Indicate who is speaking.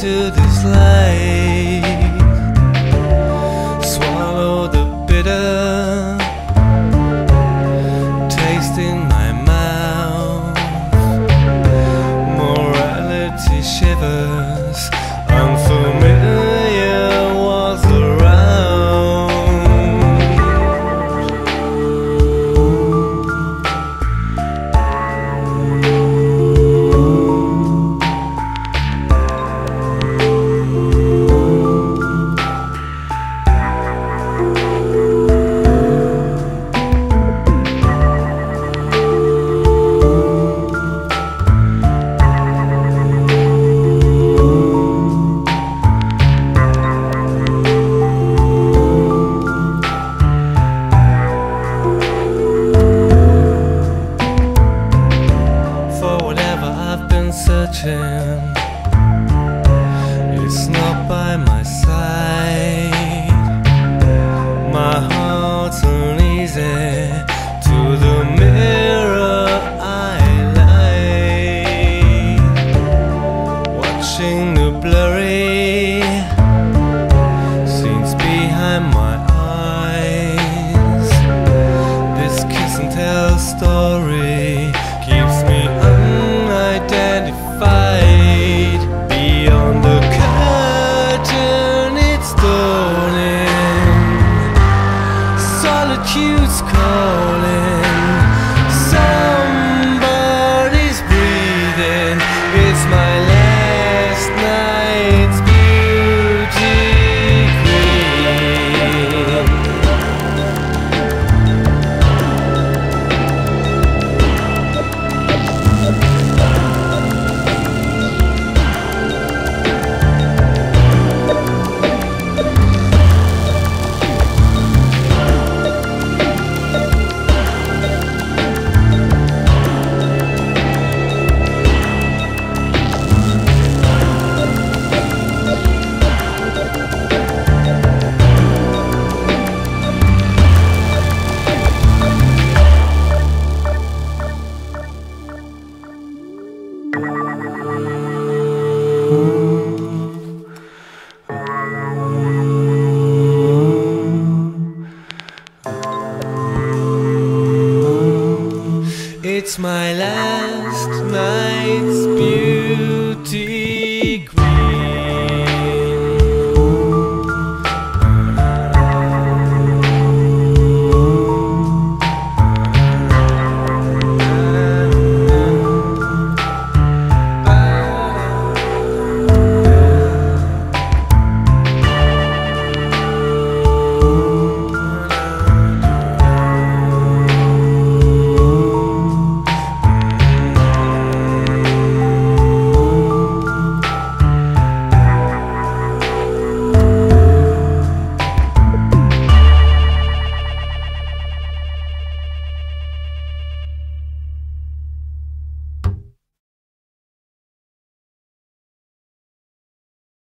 Speaker 1: to this life. searching. It's not by my side. My heart's uneasy To the mirror I lie Watching the blurry Scenes behind my eyes. This kiss and tell story Solitude's calling. My